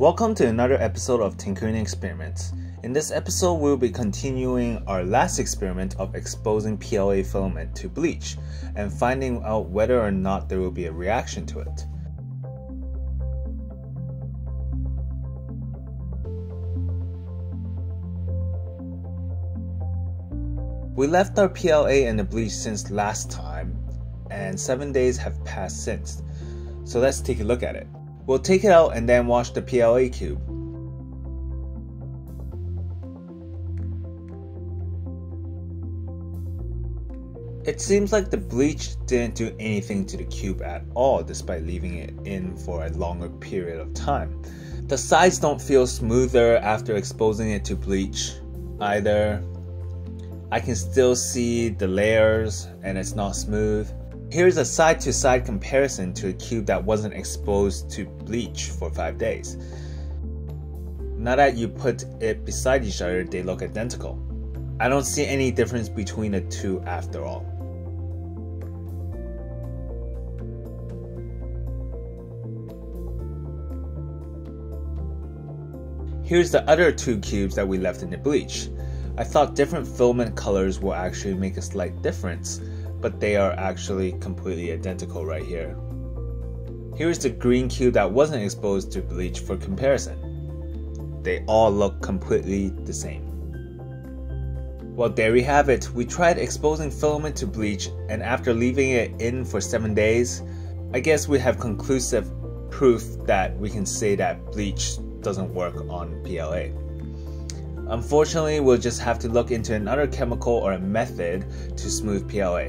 Welcome to another episode of Tinkerine Experiments. In this episode, we'll be continuing our last experiment of exposing PLA filament to bleach and finding out whether or not there will be a reaction to it. We left our PLA in the bleach since last time, and 7 days have passed since. So let's take a look at it. We'll take it out and then wash the PLA cube. It seems like the bleach didn't do anything to the cube at all despite leaving it in for a longer period of time. The sides don't feel smoother after exposing it to bleach either. I can still see the layers and it's not smooth. Here's a side to side comparison to a cube that wasn't exposed to bleach for 5 days. Now that you put it beside each other, they look identical. I don't see any difference between the two after all. Here's the other two cubes that we left in the bleach. I thought different filament colors will actually make a slight difference, but they are actually completely identical right here. Here's the green cube that wasn't exposed to bleach for comparison. They all look completely the same. Well, there we have it. We tried exposing filament to bleach, and after leaving it in for 7 days, I guess we have conclusive proof that we can say that bleach doesn't work on PLA. Unfortunately, we'll just have to look into another chemical or a method to smooth PLA.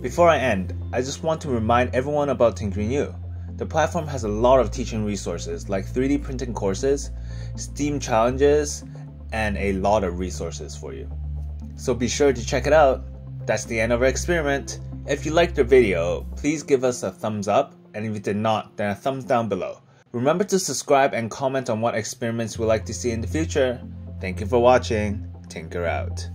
Before I end, I just want to remind everyone about Tinkerine U. The platform has a lot of teaching resources like 3D printing courses, STEAM challenges, and a lot of resources for you. So be sure to check it out. That's the end of our experiment. If you liked the video, please give us a thumbs up, and if you did not, then a thumbs down below. Remember to subscribe and comment on what experiments we'd like to see in the future. Thank you for watching. Tinker out.